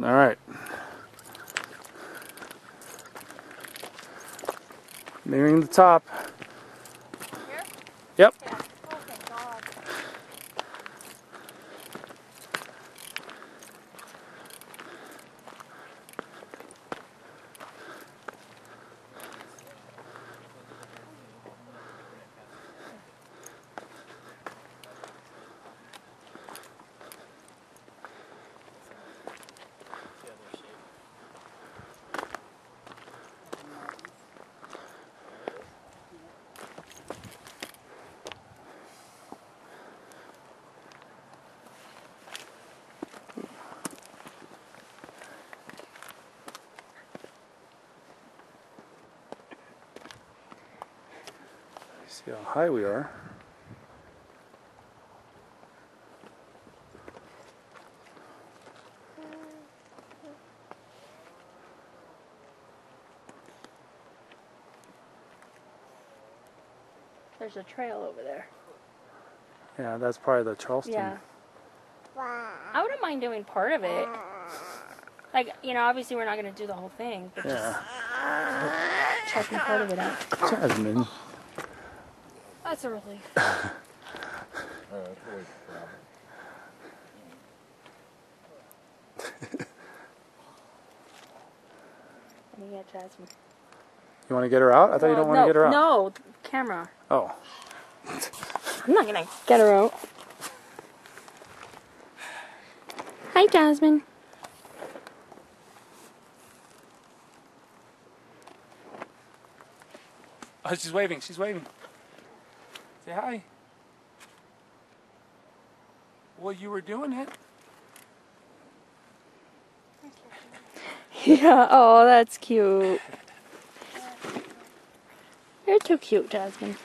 All right. Nearing the top. Here? Yep. Yeah. See how high we are. There's a trail over there. Yeah, that's probably the Charleston. Yeah. I wouldn't mind doing part of it. Like, you know, obviously we're not going to do the whole thing, but Yeah. checking part of it out. Jasmine. That's a relief. Let me get Jasmine. You want to get her out? I thought you don't uh, want to get her out. No, camera. Oh. I'm not gonna get her out. Hi, Jasmine. Oh, she's waving. She's waving. Say hi. Well, you were doing it. Yeah. Oh, that's cute. You're too cute, Jasmine.